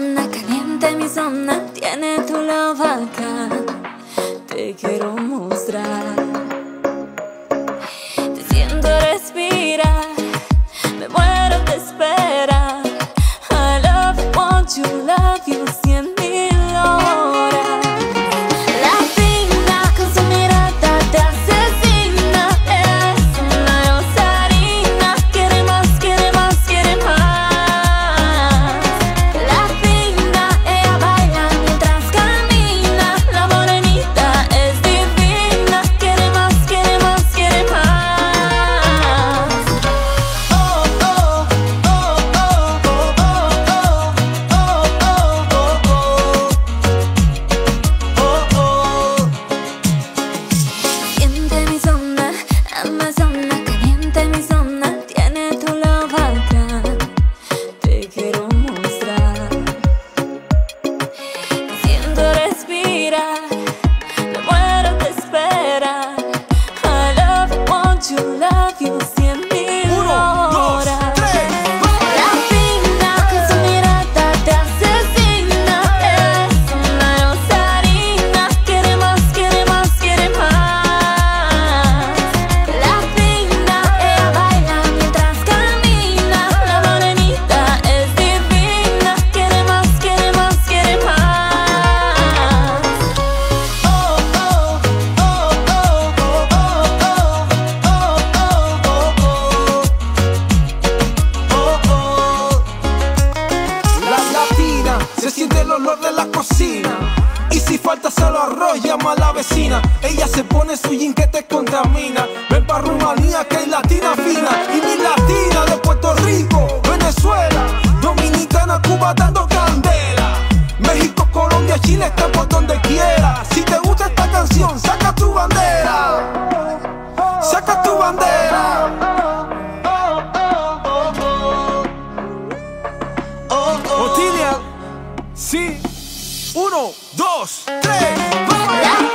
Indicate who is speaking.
Speaker 1: zona, caliente mi zona, tiene tu lavaca. Te quiero mostrar. you love you. siente
Speaker 2: el olor de la cocina. Y si falta solo arroz, llama a la vecina. Ella se pone su jean que te contamina. Ven pa' Rumanía que hay latina fina y mi latina. sí. Uno, dos, tres, ¡vamos!